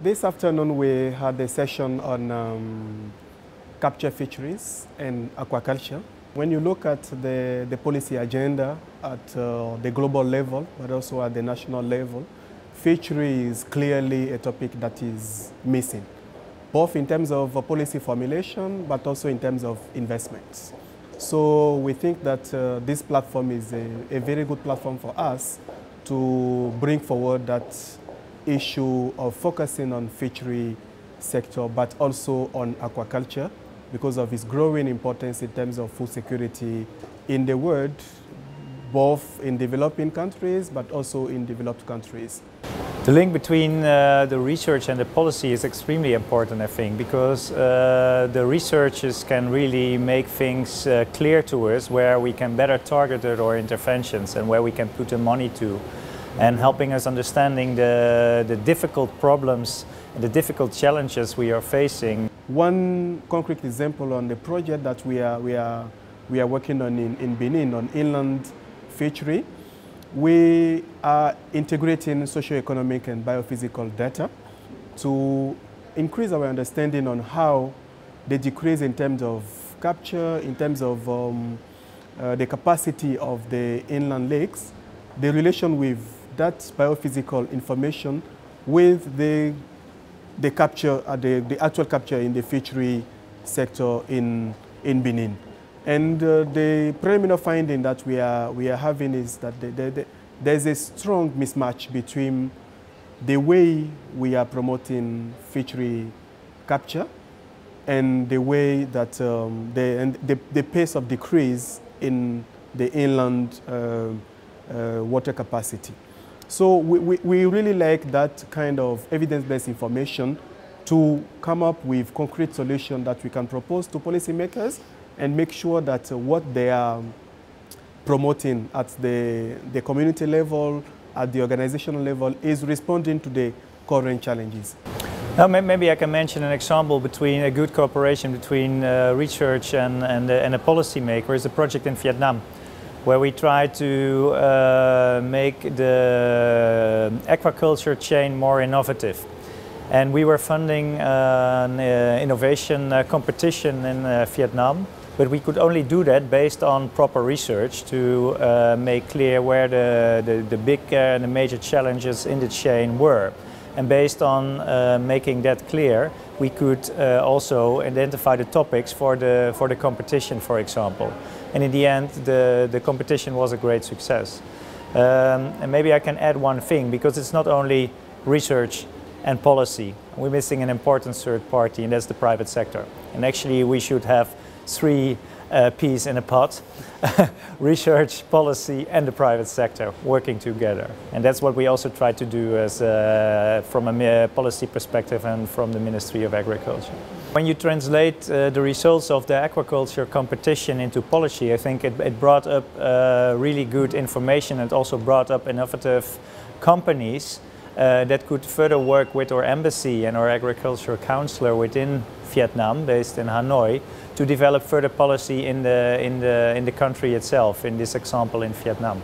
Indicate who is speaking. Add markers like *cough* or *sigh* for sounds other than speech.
Speaker 1: This afternoon we had a session on um, capture fisheries and aquaculture. When you look at the, the policy agenda at uh, the global level, but also at the national level, fishery is clearly a topic that is missing, both in terms of policy formulation, but also in terms of investments. So we think that uh, this platform is a, a very good platform for us to bring forward that issue of focusing on fishery sector, but also on aquaculture because of its growing importance in terms of food security in the world, both in developing countries, but also in developed countries.
Speaker 2: The link between uh, the research and the policy is extremely important, I think, because uh, the researchers can really make things uh, clear to us where we can better target our interventions and where we can put the money to and helping us understanding the, the difficult problems the difficult challenges we are facing.
Speaker 1: One concrete example on the project that we are, we are, we are working on in, in Benin on inland fishery, we are integrating socioeconomic and biophysical data to increase our understanding on how the decrease in terms of capture, in terms of um, uh, the capacity of the inland lakes, the relation with that biophysical information with the, the capture, uh, the, the actual capture in the fishery sector in, in Benin. And uh, the preliminary finding that we are, we are having is that the, the, the, there's a strong mismatch between the way we are promoting fishery capture and the way that um, the, and the, the pace of decrease in the inland uh, uh, water capacity. So we, we, we really like that kind of evidence-based information to come up with concrete solutions that we can propose to policymakers and make sure that uh, what they are promoting at the, the community level, at the organizational level, is responding to the current challenges.
Speaker 2: Now, maybe I can mention an example between a good cooperation between uh, research and, and, and a policymaker is a project in Vietnam where we try to uh, make the aquaculture chain more innovative. And we were funding an uh, innovation uh, competition in uh, Vietnam, but we could only do that based on proper research to make clear where the, the, the big and the major challenges in the chain were. And based on uh, making that clear, we could uh, also identify the topics for the, for the competition, for example. And in the end, the, the competition was a great success. Um, and maybe I can add one thing, because it's not only research and policy. We're missing an important third party, and that's the private sector. And actually, we should have three uh, peas in a pot *laughs* research, policy, and the private sector working together. And that's what we also try to do as, uh, from a policy perspective and from the Ministry of Agriculture. When you translate uh, the results of the aquaculture competition into policy, I think it, it brought up uh, really good information and also brought up innovative companies uh, that could further work with our embassy and our agricultural counselor within Vietnam, based in Hanoi, to develop further policy in the, in the, in the country itself, in this example in Vietnam.